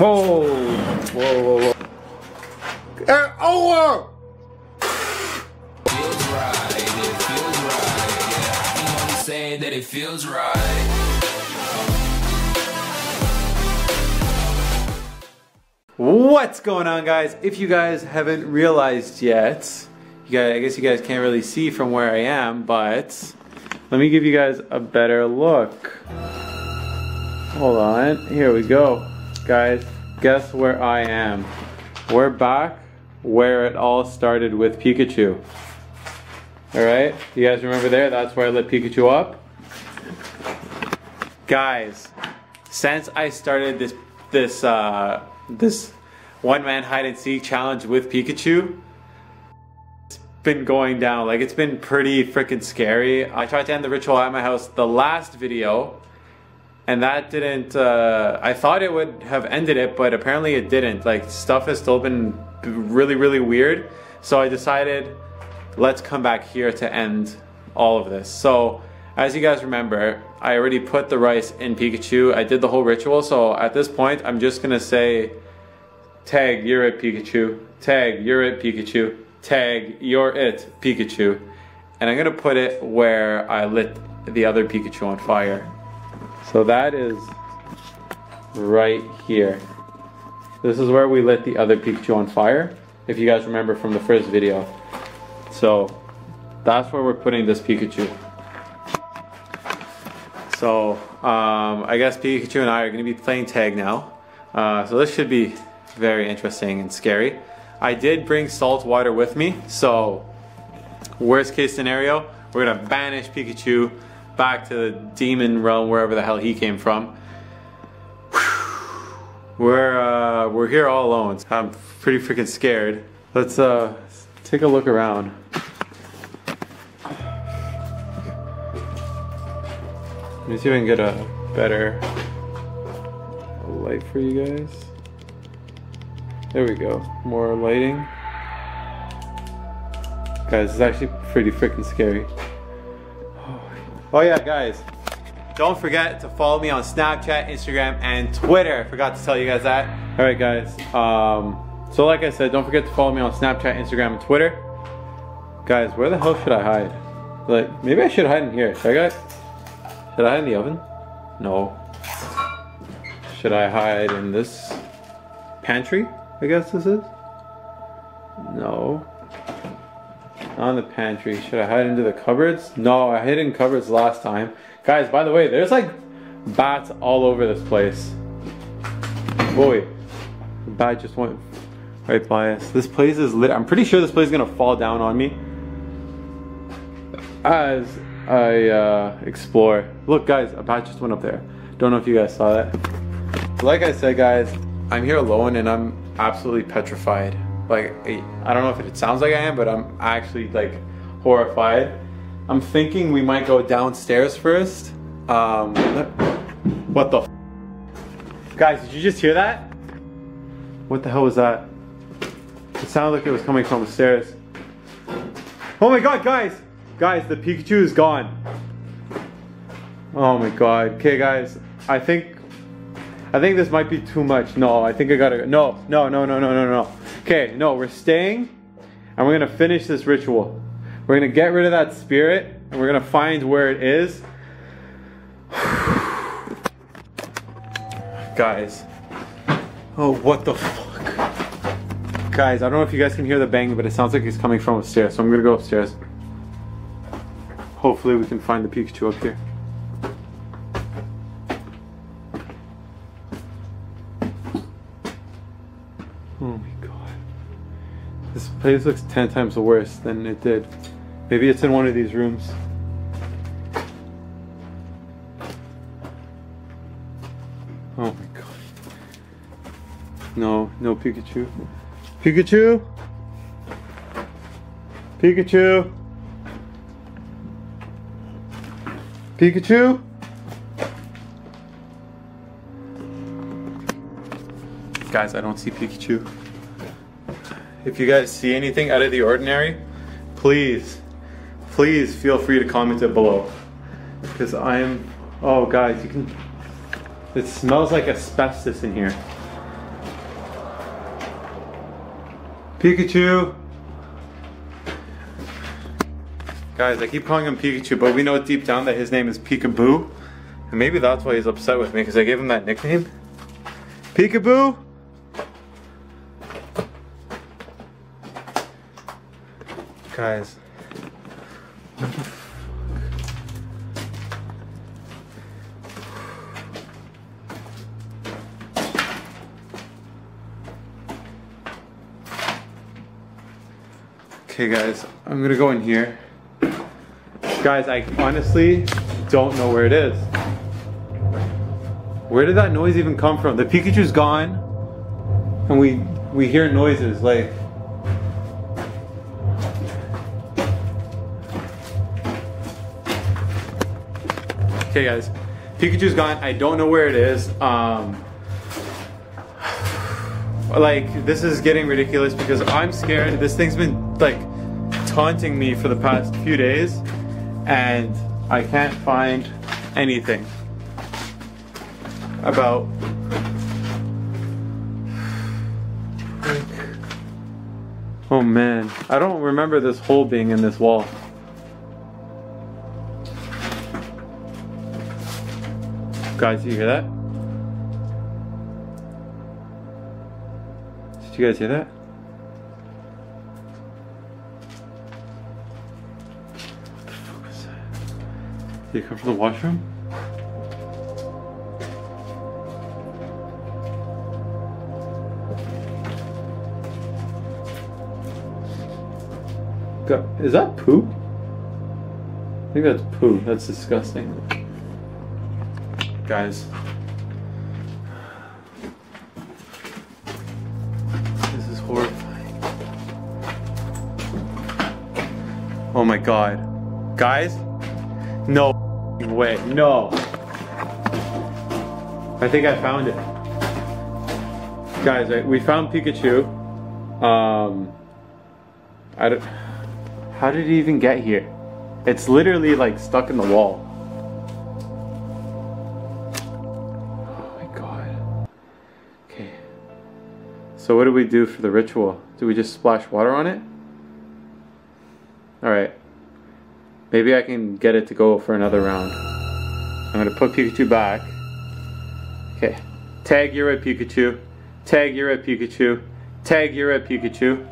Whoa! Whoa, whoa, whoa. Uh, oh! feels right, it feels right, yeah. I can only say that it feels right. What's going on guys? If you guys haven't realized yet, you guys, I guess you guys can't really see from where I am, but let me give you guys a better look. Hold on, here we go. Guys, guess where I am? We're back where it all started with Pikachu. Alright, you guys remember there? That's where I lit Pikachu up. Guys, since I started this this uh, this one man hide and seek challenge with Pikachu, it's been going down. Like it's been pretty freaking scary. I tried to end the ritual at my house the last video, and that didn't. Uh, I thought it would have ended it, but apparently it didn't. Like stuff has still been really really weird. So I decided let's come back here to end all of this. So as you guys remember, I already put the rice in Pikachu. I did the whole ritual, so at this point, I'm just gonna say, tag, you're it, Pikachu. Tag, you're it, Pikachu. Tag, you're it, Pikachu. And I'm gonna put it where I lit the other Pikachu on fire. So that is right here. This is where we lit the other Pikachu on fire, if you guys remember from the first video. So that's where we're putting this Pikachu. So um, I guess Pikachu and I are to be playing tag now. Uh, so this should be very interesting and scary. I did bring salt water with me, so worst case scenario, we're gonna banish Pikachu back to the demon realm, wherever the hell he came from. We're uh, we're here all alone. I'm pretty freaking scared. Let's uh, take a look around. Let me see if I can get a better light for you guys. There we go. More lighting. Guys, it's actually pretty freaking scary. Oh yeah, guys. Don't forget to follow me on Snapchat, Instagram, and Twitter. I forgot to tell you guys that. Alright guys, um, so like I said, don't forget to follow me on Snapchat, Instagram, and Twitter. Guys, where the hell should I hide? Like, maybe I should hide in here. Should I guys? Should I hide in the oven? No. Should I hide in this pantry? I guess this is? No. In the pantry. Should I hide into the cupboards? No, I hid in cupboards last time. Guys, by the way, there's like bats all over this place. Boy, the bat just went right by us. This place is lit. I'm pretty sure this place is gonna fall down on me as I uh, explore. Look, guys, a bat just went up there. Don't know if you guys saw that. Like I said, guys, I'm here alone and I'm absolutely petrified. Like, I don't know if it sounds like I am, but I'm actually like horrified. I'm thinking we might go downstairs first. Um, what the Guys, did you just hear that? What the hell was that? It sounded like it was coming from the stairs. Oh my god, guys! Guys, the Pikachu is gone. Oh my god. Okay, guys, I think I think this might be too much. No, I think I gotta go. No, no, no, no, no, no, no. Okay, no, we're staying and we're gonna finish this ritual. We're gonna get rid of that spirit and we're gonna find where it is. Guys. Oh, what the fuck? Guys, I don't know if you guys can hear the bang, but it sounds like it's coming from upstairs. So I'm gonna go upstairs. Hopefully we can find the Pikachu up here. This looks 10 times worse than it did. Maybe it's in one of these rooms. Oh my god. No, no Pikachu. Pikachu? Pikachu? Pikachu? Guys, I don't see Pikachu. If you guys see anything out of the ordinary, please, please feel free to comment it below. Because I'm, oh guys, you can, it smells like asbestos in here. Pikachu! Guys, I keep calling him Pikachu, but we know deep down that his name is Peekaboo. And maybe that's why he's upset with me, because I gave him that nickname. Peekaboo! Guys. Okay guys, I'm gonna go in here. Guys, I honestly don't know where it is. Where did that noise even come from? The Pikachu's gone, and we we hear noises like. Okay, guys, Pikachu's gone. I don't know where it is. Um, like this is getting ridiculous because I'm scared. This thing's been like taunting me for the past few days, and I can't find anything about Oh man, I don't remember this hole being in this wall. Guys, you hear that? Did you guys hear that? What the fuck was that? Did it come from the washroom? Is that poop? I think that's poo. That's disgusting. Guys. This is horrifying. Oh my god. Guys? No way. No. I think I found it. Guys, we found Pikachu. Um, I don't, how did it even get here? It's literally like stuck in the wall. So what do we do for the ritual? Do we just splash water on it? Alright. Maybe I can get it to go for another round. I'm gonna put Pikachu back. Okay. Tag, you're at Pikachu. Tag, you're at Pikachu. Tag, you're at Pikachu.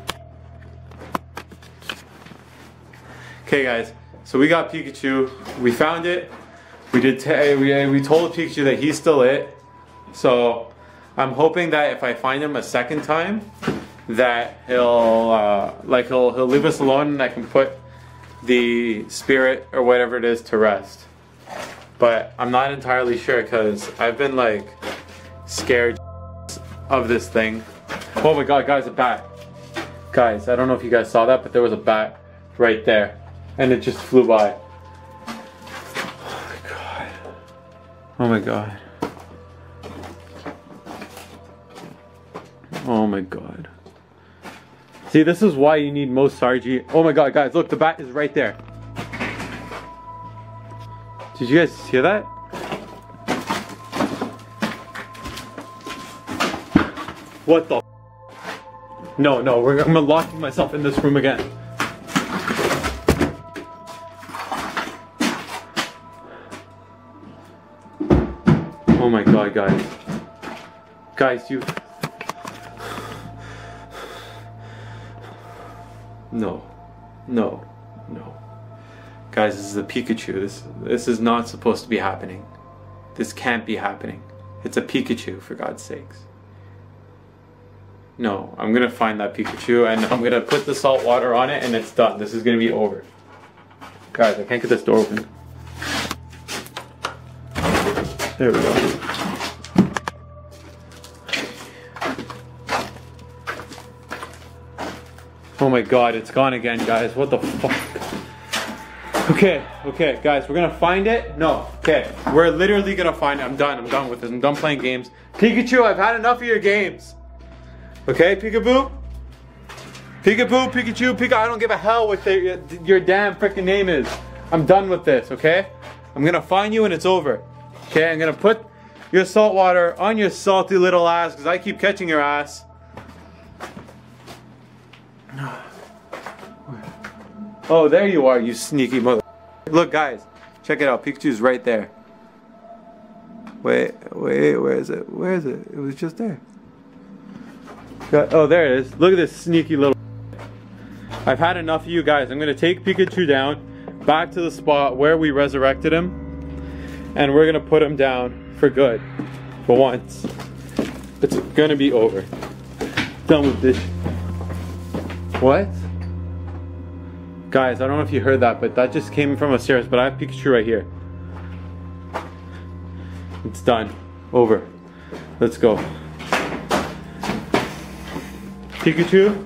Okay guys, so we got Pikachu. We found it. We did. we we told Pikachu that he's still it. So I'm hoping that if I find him a second time, that he'll uh, like he'll he'll leave us alone and I can put the spirit or whatever it is to rest. But I'm not entirely sure because I've been like scared of this thing. Oh my god, guys, a bat. Guys, I don't know if you guys saw that, but there was a bat right there. And it just flew by. Oh my god. Oh my god. Oh my god. See, this is why you need Moe Sargi. Oh my god, guys, look, the bat is right there. Did you guys hear that? What the? No, no, we're, I'm locking myself in this room again. Oh my god, guys. Guys, you. No. No. No. Guys, this is a Pikachu. This this is not supposed to be happening. This can't be happening. It's a Pikachu, for God's sakes. No, I'm gonna find that Pikachu and I'm gonna put the salt water on it and it's done. This is gonna be over. Guys, I can't get this door open. There we go. Oh my god, it's gone again, guys. What the fuck? Okay, okay, guys, we're gonna find it. No, okay, we're literally gonna find it. I'm done. I'm done with this. I'm done playing games. Pikachu, I've had enough of your games. Okay, Peekaboo? Peekaboo, Pikachu, Pika, I don't give a hell what your damn freaking name is. I'm done with this, okay? I'm gonna find you and it's over. Okay, I'm gonna put your salt water on your salty little ass because I keep catching your ass. Oh, there you are, you sneaky mother. Look, guys, check it out. Pikachu's right there. Wait, wait, where is it? Where is it? It was just there. Oh, there it is. Look at this sneaky little. I've had enough of you guys. I'm gonna take Pikachu down back to the spot where we resurrected him, and we're gonna put him down for good, for once. It's gonna be over. Done with this. What? Guys, I don't know if you heard that, but that just came from upstairs. But I have Pikachu right here. It's done. Over. Let's go. Pikachu,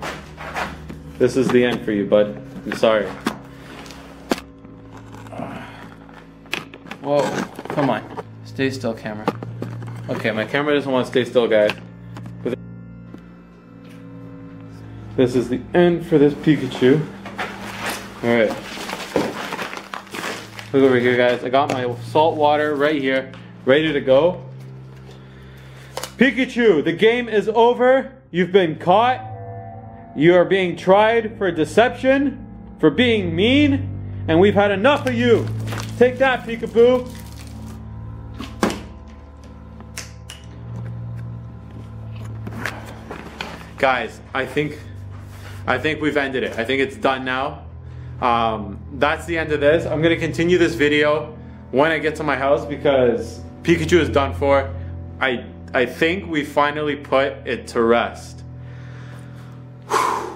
this is the end for you, bud. I'm sorry. Whoa, come on. Stay still, camera. Okay, my camera doesn't want to stay still, guys. But this is the end for this Pikachu. Alright. Look over here, guys. I got my salt water right here, ready to go. Pikachu, the game is over. You've been caught. You are being tried for deception, for being mean, and we've had enough of you. Take that, Peekaboo. guys i think i think we've ended it i think it's done now um, that's the end of this. I'm gonna continue this video when i get to my house because pikachu is done for. I i think we finally put it to rest.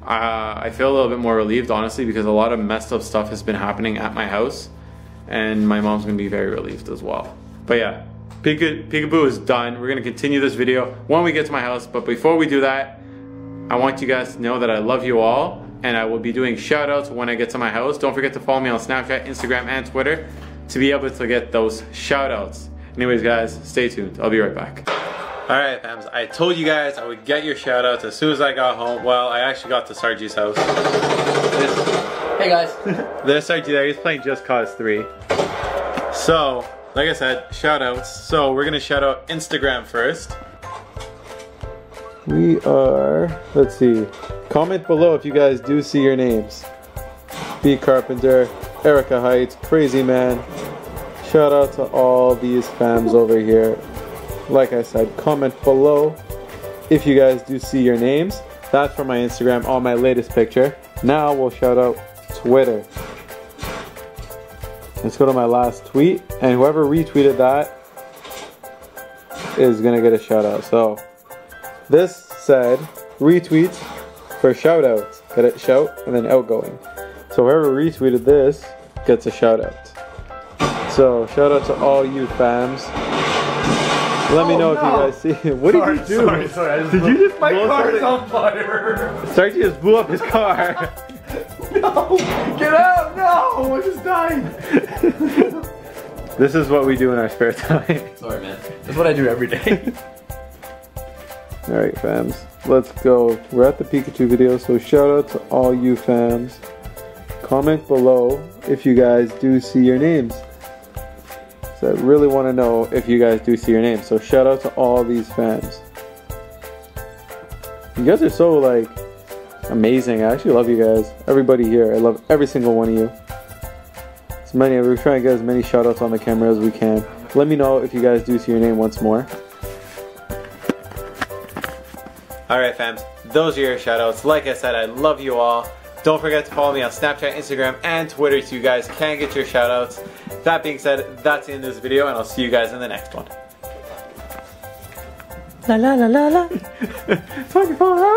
Uh, i feel a little bit more relieved honestly because a lot of messed up stuff has been happening at my house and my mom's gonna be very relieved as well. But yeah Pika, Peekaboo is done. We're gonna continue this video when we get to my house, but before we do that, I want you guys to know that I love you all, and I will be doing shout outs when I get to my house. Don't forget to follow me on Snapchat, Instagram, and Twitter to be able to get those shout outs. Anyways, guys, stay tuned. I'll be right back. Alright, fams, I told you guys I would get your shout outs as soon as I got home. Well, I actually got to Sargi's house. Hey guys. There's Sarji there, he's playing Just Cause 3. So, like I said, shout outs. So we're gonna shout out Instagram first. We are, let's see, comment below if you guys do see your names. B Carpenter, Erica Heights, Crazy Man. Shout out to all these fams over here. Like I said, comment below if you guys do see your names. That's for my Instagram on my latest picture. Now we'll shout out Twitter. Let's go to my last tweet, and whoever retweeted that is gonna get a shout out. So this said retweets for shout outs. Get it? Shout and then outgoing. So whoever retweeted this gets a shout out. So shout out to all you fams. Let me oh, know if you guys see it. What did you do? Sorry, sorry. Did you just my car's on fire. Sarge just blew up his car. no, get out! No, I just died. this is what we do in our spare time. Sorry, man. That's what I do every day. Alright fams, let's go. We're at the Pikachu video, so shout out to all you fams. Comment below if you guys do see your names. So I really want to know if you guys do see your names. So shout out to all these fans. You guys are so like amazing. I actually love you guys. Everybody here. I love every single one of you. As many we're trying to get as many shout outs on the camera as we can. Let me know if you guys do see your name once more. Alright fams, those are your shoutouts. Like I said, I love you all. Don't forget to follow me on Snapchat, Instagram, and Twitter so you guys can get your shoutouts. That being said, that's the end of this video, and I'll see you guys in the next one. La la la la la.